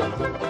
Música